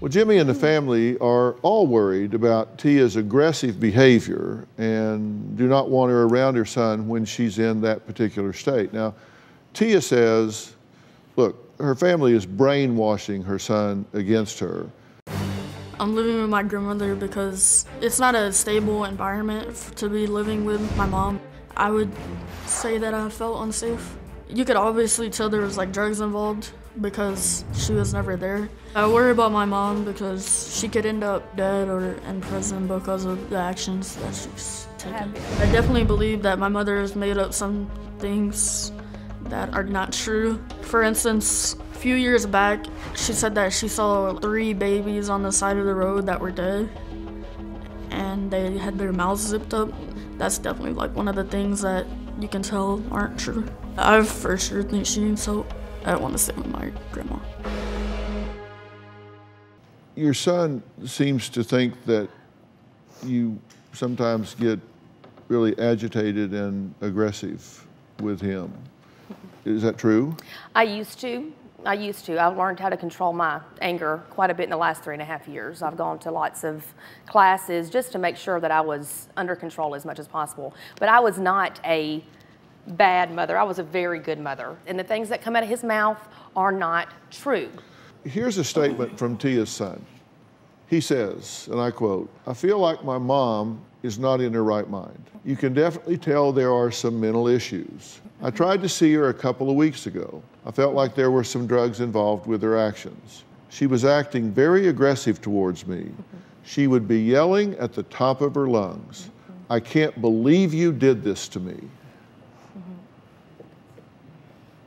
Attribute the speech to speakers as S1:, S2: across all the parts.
S1: Well, Jimmy and the family are all worried about Tia's aggressive behavior and do not want her around her son when she's in that particular state. Now, Tia says, look, her family is brainwashing her son against her.
S2: I'm living with my grandmother because it's not a stable environment to be living with my mom. I would say that I felt unsafe. You could obviously tell there was like drugs involved because she was never there. I worry about my mom because she could end up dead or in prison because of the actions that she's taken. I definitely believe that my mother has made up some things that are not true. For instance, a few years back, she said that she saw three babies on the side of the road that were dead and they had their mouths zipped up. That's definitely like one of the things that you can tell aren't true. I for sure think she needs help. I don't want to sit with my grandma.
S1: Your son seems to think that you sometimes get really agitated and aggressive with him. Is that true?
S3: I used to. I used to. I've learned how to control my anger quite a bit in the last three and a half years. I've gone to lots of classes just to make sure that I was under control as much as possible. But I was not a bad mother. I was a very good mother. And the things that come out of his mouth are not true.
S1: Here's a statement from Tia's son. He says, and I quote, I feel like my mom is not in her right mind. You can definitely tell there are some mental issues. I tried to see her a couple of weeks ago. I felt like there were some drugs involved with her actions. She was acting very aggressive towards me. She would be yelling at the top of her lungs. I can't believe you did this to me.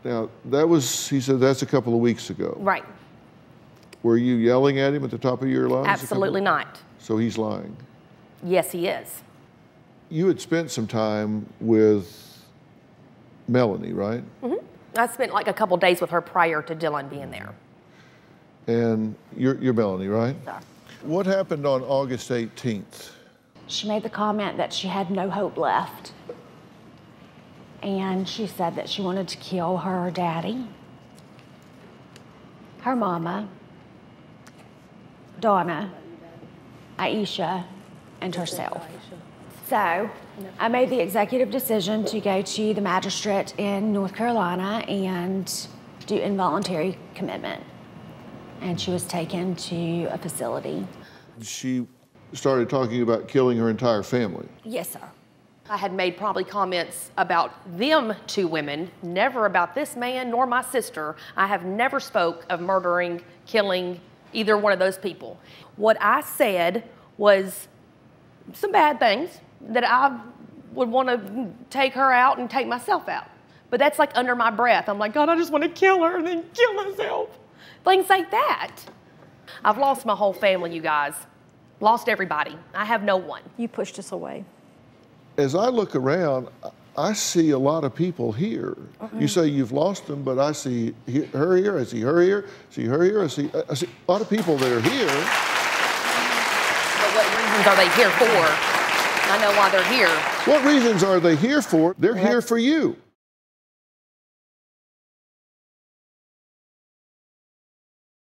S1: Now, that was, he said, that's a couple of weeks ago.
S3: Right.
S1: Were you yelling at him at the top of your lungs?
S3: Absolutely not.
S1: So he's lying.
S3: Yes, he is.
S1: You had spent some time with Melanie, right?
S3: Mm-hmm. I spent like a couple days with her prior to Dylan being there.
S1: And you're, you're Melanie, right?
S3: Sorry.
S1: What happened on August 18th?
S4: She made the comment that she had no hope left. And she said that she wanted to kill her daddy, her mama, Donna, Aisha, and herself. So I made the executive decision to go to the magistrate in North Carolina and do involuntary commitment. And she was taken to a facility.
S1: She started talking about killing her entire family.
S4: Yes, sir.
S3: I had made probably comments about them two women, never about this man nor my sister. I have never spoke of murdering, killing either one of those people. What I said was some bad things that I would want to take her out and take myself out. But that's like under my breath. I'm like, God, I just want to kill her and then kill myself. Things like that. I've lost my whole family, you guys. Lost everybody. I have no one.
S5: You pushed us away.
S1: As I look around, I see a lot of people here. You say you've lost them, but I see her here, I see her here, see her here, I see, I see a lot of people that are here.
S3: But what reasons are they here for? I know why they're here.
S1: What reasons are they here for? They're here for you.